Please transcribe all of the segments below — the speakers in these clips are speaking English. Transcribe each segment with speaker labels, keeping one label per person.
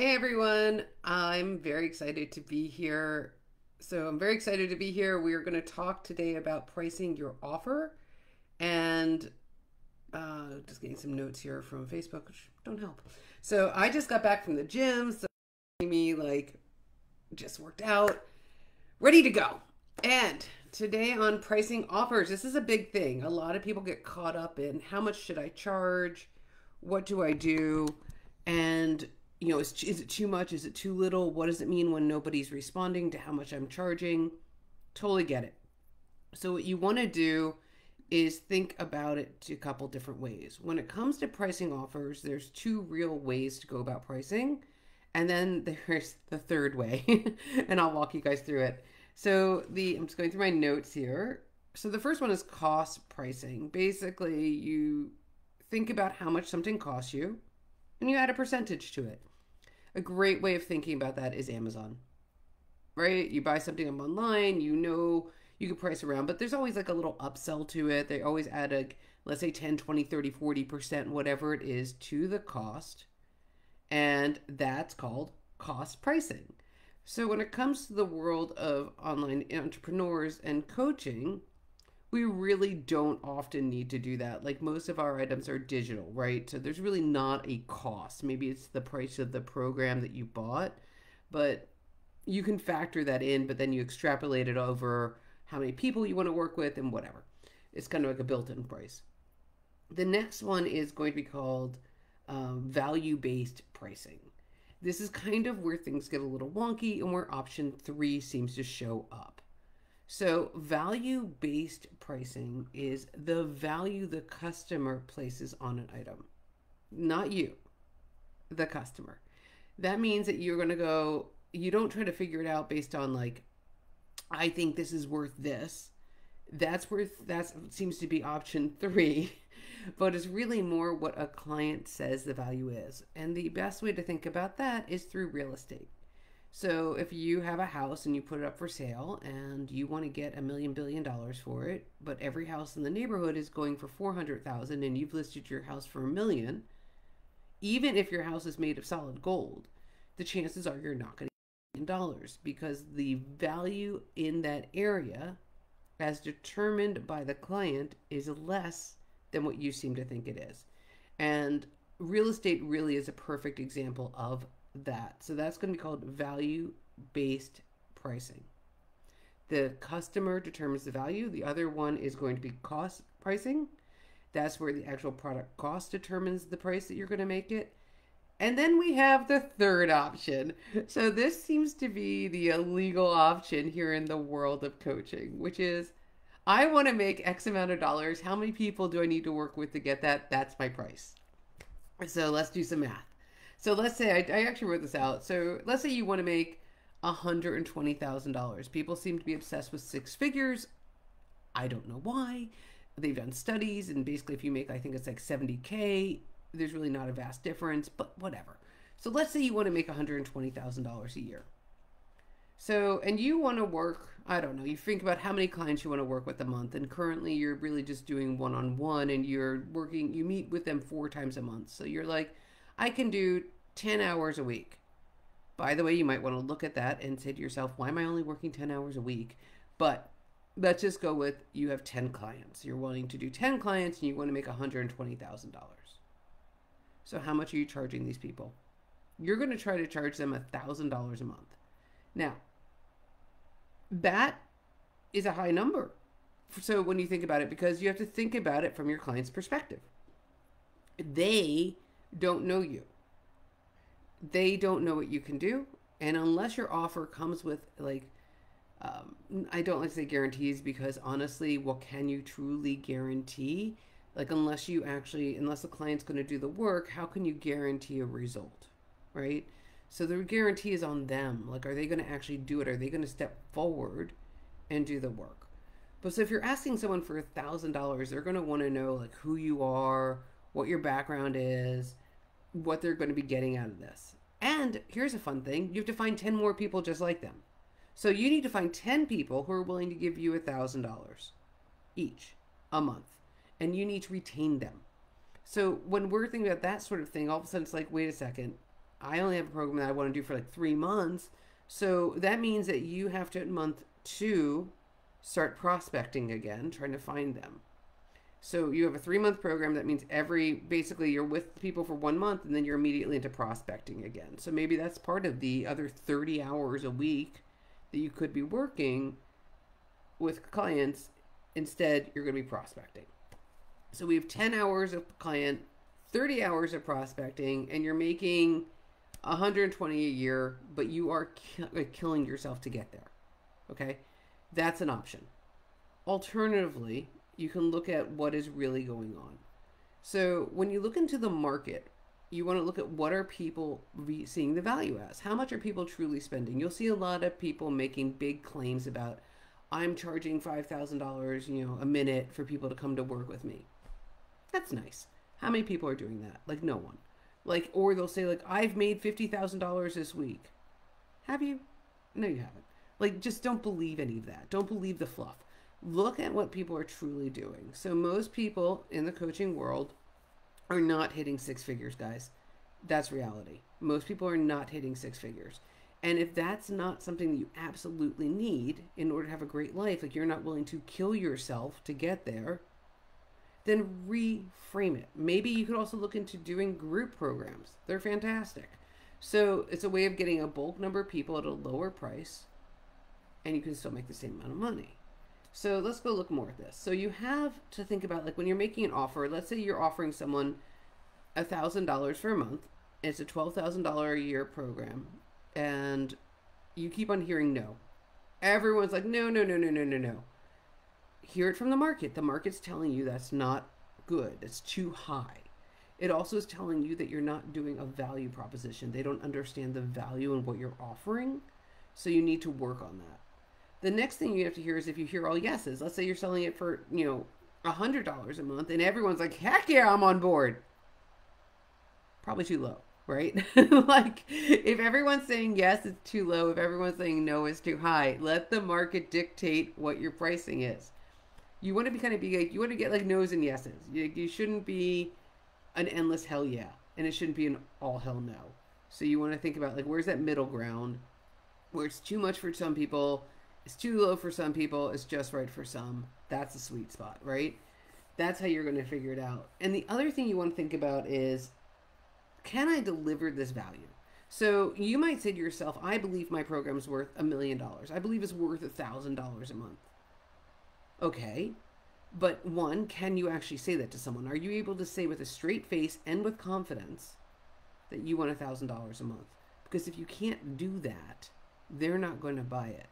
Speaker 1: Hey everyone, I'm very excited to be here. So, I'm very excited to be here. We are going to talk today about pricing your offer and uh, just getting some notes here from Facebook, which don't help. So, I just got back from the gym, so me like just worked out, ready to go. And today on pricing offers, this is a big thing. A lot of people get caught up in how much should I charge? What do I do? And you know, is, is it too much? Is it too little? What does it mean when nobody's responding to how much I'm charging? Totally get it. So, what you want to do is think about it a couple different ways. When it comes to pricing offers, there's two real ways to go about pricing. And then there's the third way, and I'll walk you guys through it. So, the I'm just going through my notes here. So, the first one is cost pricing. Basically, you think about how much something costs you and you add a percentage to it. A great way of thinking about that is Amazon. Right? You buy something online, you know you can price around, but there's always like a little upsell to it. They always add a let's say 10, 20, 30, 40%, whatever it is to the cost. And that's called cost pricing. So when it comes to the world of online entrepreneurs and coaching, we really don't often need to do that. Like most of our items are digital, right? So there's really not a cost. Maybe it's the price of the program that you bought, but you can factor that in, but then you extrapolate it over how many people you want to work with and whatever. It's kind of like a built in price. The next one is going to be called um, value based pricing. This is kind of where things get a little wonky and where option three seems to show up. So, value based pricing is the value the customer places on an item, not you, the customer. That means that you're going to go, you don't try to figure it out based on, like, I think this is worth this. That's worth, that seems to be option three, but it's really more what a client says the value is. And the best way to think about that is through real estate. So if you have a house and you put it up for sale and you want to get a million billion dollars for it, but every house in the neighborhood is going for 400,000 and you've listed your house for a million, even if your house is made of solid gold, the chances are you're not going to get dollars because the value in that area as determined by the client is less than what you seem to think it is. And real estate really is a perfect example of that. So that's going to be called value based pricing. The customer determines the value. The other one is going to be cost pricing. That's where the actual product cost determines the price that you're going to make it. And then we have the third option. So this seems to be the illegal option here in the world of coaching, which is I want to make X amount of dollars. How many people do I need to work with to get that? That's my price. So let's do some math. So let's say I, I actually wrote this out. So let's say you want to make $120,000. People seem to be obsessed with six figures. I don't know why. They've done studies, and basically, if you make, I think it's like 70K, there's really not a vast difference, but whatever. So let's say you want to make $120,000 a year. So, and you want to work, I don't know, you think about how many clients you want to work with a month, and currently you're really just doing one on one, and you're working, you meet with them four times a month. So you're like, I can do 10 hours a week. By the way, you might want to look at that and say to yourself, why am I only working 10 hours a week? But let's just go with you have 10 clients. You're willing to do 10 clients and you want to make $120,000. So, how much are you charging these people? You're going to try to charge them $1,000 a month. Now, that is a high number. So, when you think about it, because you have to think about it from your client's perspective, they don't know you. They don't know what you can do. And unless your offer comes with, like, um, I don't like to say guarantees because honestly, what can you truly guarantee? Like, unless you actually, unless the client's going to do the work, how can you guarantee a result? Right? So the guarantee is on them. Like, are they going to actually do it? Are they going to step forward and do the work? But so if you're asking someone for a thousand dollars, they're going to want to know like who you are, what your background is, what they're going to be getting out of this. And here's a fun thing you have to find 10 more people just like them. So you need to find 10 people who are willing to give you a $1,000 each a month. And you need to retain them. So when we're thinking about that sort of thing, all of a sudden it's like, wait a second, I only have a program that I want to do for like three months. So that means that you have to, at month two, start prospecting again, trying to find them. So you have a three month program. That means every, basically, you're with people for one month and then you're immediately into prospecting again. So maybe that's part of the other 30 hours a week that you could be working with clients. Instead, you're going to be prospecting. So we have 10 hours of client, 30 hours of prospecting, and you're making 120 a year, but you are ki- killing yourself to get there. Okay? That's an option. Alternatively, you can look at what is really going on. So when you look into the market, you want to look at what are people seeing the value as? How much are people truly spending? You'll see a lot of people making big claims about I'm charging $5,000, you know, a minute for people to come to work with me. That's nice. How many people are doing that? Like no one. Like or they'll say like I've made $50,000 this week. Have you? No you haven't. Like just don't believe any of that. Don't believe the fluff. Look at what people are truly doing. So most people in the coaching world are not hitting six figures, guys. That's reality. Most people are not hitting six figures. And if that's not something that you absolutely need in order to have a great life, like you're not willing to kill yourself to get there, then reframe it. Maybe you could also look into doing group programs. They're fantastic. So it's a way of getting a bulk number of people at a lower price, and you can still make the same amount of money. So let's go look more at this. So you have to think about like when you're making an offer, let's say you're offering someone a thousand dollars for a month. It's a twelve thousand dollar a year program, and you keep on hearing no. Everyone's like, no, no, no, no, no, no, no. Hear it from the market. The market's telling you that's not good. It's too high. It also is telling you that you're not doing a value proposition. They don't understand the value in what you're offering. So you need to work on that. The next thing you have to hear is if you hear all yeses. Let's say you're selling it for, you know, a hundred dollars a month and everyone's like, heck yeah, I'm on board. Probably too low, right? like if everyone's saying yes, it's too low. If everyone's saying no, it's too high. Let the market dictate what your pricing is. You want to be kind of be like, you want to get like no's and yeses. You, you shouldn't be an endless hell yeah. And it shouldn't be an all hell no. So you want to think about like, where's that middle ground where it's too much for some people it's too low for some people. It's just right for some. That's a sweet spot, right? That's how you're going to figure it out. And the other thing you want to think about is can I deliver this value? So you might say to yourself, I believe my program is worth a million dollars. I believe it's worth a thousand dollars a month. Okay. But one, can you actually say that to someone? Are you able to say with a straight face and with confidence that you want a thousand dollars a month? Because if you can't do that, they're not going to buy it.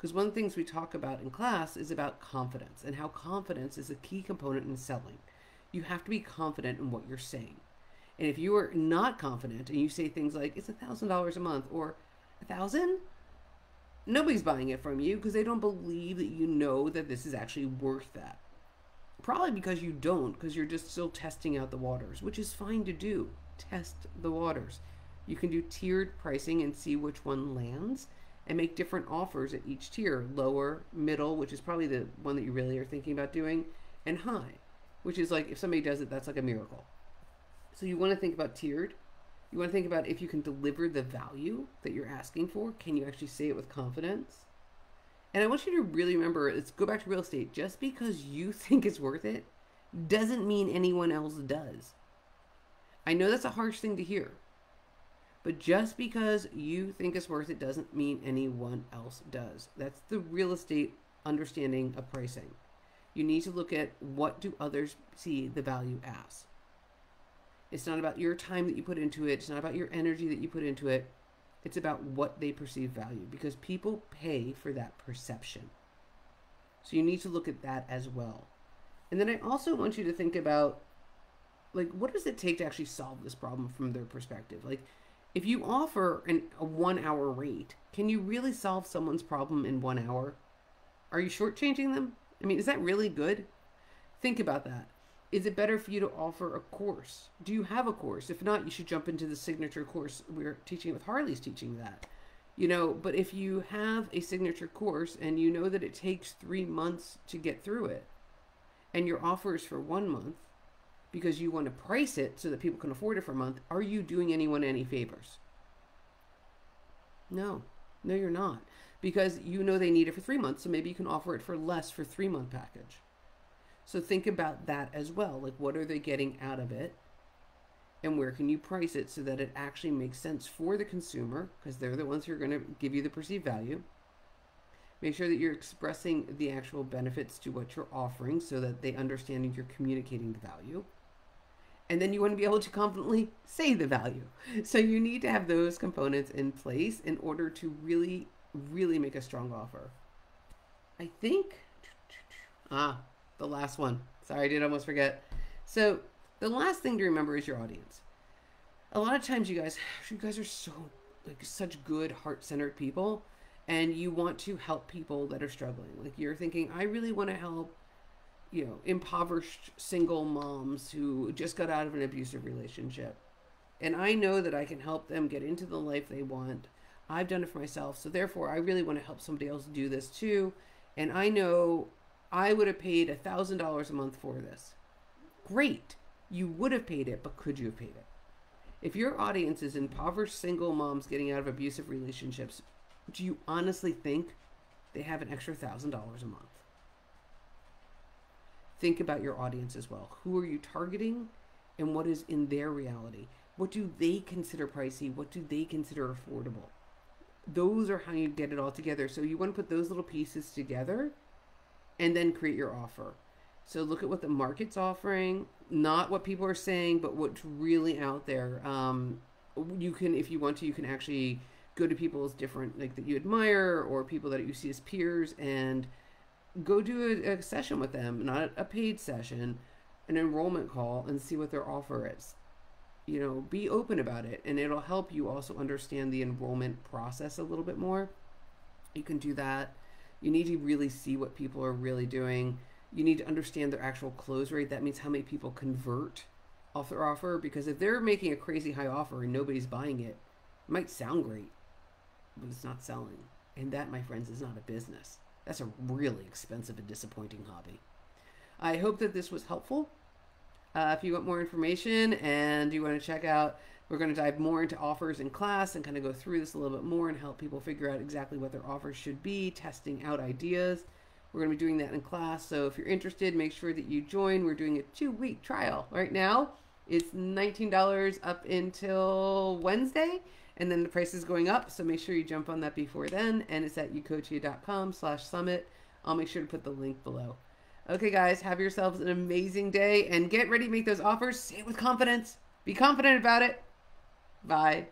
Speaker 1: Because one of the things we talk about in class is about confidence and how confidence is a key component in selling. You have to be confident in what you're saying. And if you are not confident and you say things like, it's a thousand dollars a month or a thousand, nobody's buying it from you because they don't believe that you know that this is actually worth that. Probably because you don't, because you're just still testing out the waters, which is fine to do. Test the waters. You can do tiered pricing and see which one lands and make different offers at each tier lower, middle, which is probably the one that you really are thinking about doing, and high, which is like if somebody does it, that's like a miracle. So you want to think about tiered. You want to think about if you can deliver the value that you're asking for. Can you actually say it with confidence? And I want you to really remember let's go back to real estate. Just because you think it's worth it doesn't mean anyone else does. I know that's a harsh thing to hear. But just because you think it's worth it doesn't mean anyone else does. That's the real estate understanding of pricing. You need to look at what do others see the value as. It's not about your time that you put into it. It's not about your energy that you put into it. It's about what they perceive value because people pay for that perception. So you need to look at that as well. And then I also want you to think about like what does it take to actually solve this problem from their perspective? Like if you offer an, a one hour rate, can you really solve someone's problem in one hour? Are you shortchanging them? I mean, is that really good? Think about that. Is it better for you to offer a course? Do you have a course? If not, you should jump into the signature course. We're teaching with Harley's teaching that. You know, but if you have a signature course and you know that it takes three months to get through it, and your offer is for one month, because you want to price it so that people can afford it for a month, are you doing anyone any favors? No, no, you're not. Because you know they need it for three months, so maybe you can offer it for less for three month package. So think about that as well. Like, what are they getting out of it? And where can you price it so that it actually makes sense for the consumer? Because they're the ones who are going to give you the perceived value. Make sure that you're expressing the actual benefits to what you're offering so that they understand you're communicating the value. And then you want to be able to confidently say the value. So you need to have those components in place in order to really, really make a strong offer. I think, ah, the last one. Sorry, I did almost forget. So the last thing to remember is your audience. A lot of times you guys, you guys are so like such good heart-centered people and you want to help people that are struggling. Like you're thinking, I really want to help, you know, impoverished single moms who just got out of an abusive relationship. And I know that I can help them get into the life they want. I've done it for myself. So therefore, I really want to help somebody else do this too. And I know I would have paid a $1,000 a month for this. Great. You would have paid it, but could you have paid it? If your audience is impoverished single moms getting out of abusive relationships, do you honestly think they have an extra thousand dollars a month? Think about your audience as well. Who are you targeting and what is in their reality? What do they consider pricey? What do they consider affordable? Those are how you get it all together. So you want to put those little pieces together and then create your offer. So look at what the market's offering, not what people are saying, but what's really out there. Um, you can, if you want to, you can actually go to people's different like that you admire or people that you see as peers and go do a, a session with them not a paid session an enrollment call and see what their offer is. You know be open about it and it'll help you also understand the enrollment process a little bit more. You can do that. You need to really see what people are really doing. You need to understand their actual close rate. That means how many people convert off their offer because if they're making a crazy high offer and nobody's buying it, it might sound great but it's not selling. And that, my friends, is not a business. That's a really expensive and disappointing hobby. I hope that this was helpful. Uh, if you want more information and you want to check out, we're going to dive more into offers in class and kind of go through this a little bit more and help people figure out exactly what their offers should be, testing out ideas. We're going to be doing that in class. So if you're interested, make sure that you join. We're doing a two week trial right now. It's $19 up until Wednesday and then the price is going up so make sure you jump on that before then and it's at ucoachia.com slash summit. I'll make sure to put the link below. Okay guys have yourselves an amazing day and get ready to make those offers. Say it with confidence. Be confident about it. Bye